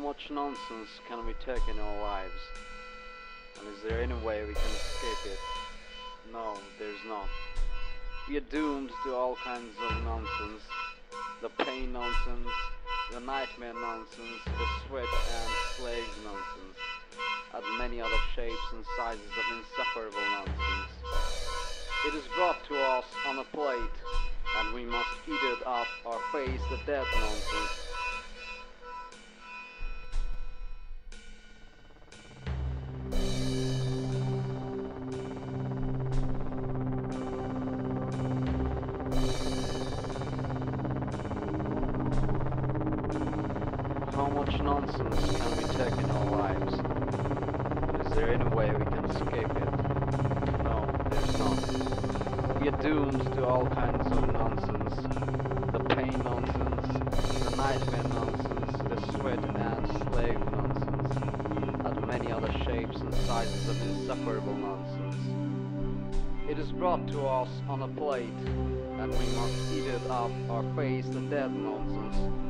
much nonsense can we take in our lives? And is there any way we can escape it? No, there's not. We are doomed to all kinds of nonsense. The pain nonsense, the nightmare nonsense, the sweat and slave nonsense, and many other shapes and sizes of insufferable nonsense. It is brought to us on a plate, and we must eat it up or face the death nonsense. How much nonsense can we take in our lives? Is there any way we can escape it? No, there's not. We are doomed to all kinds of nonsense. The pain nonsense, the nightmare nonsense, the sweat and slave nonsense, and many other shapes and sizes of insufferable nonsense. It is brought to us on a plate, and we must eat it up or face the dead nonsense.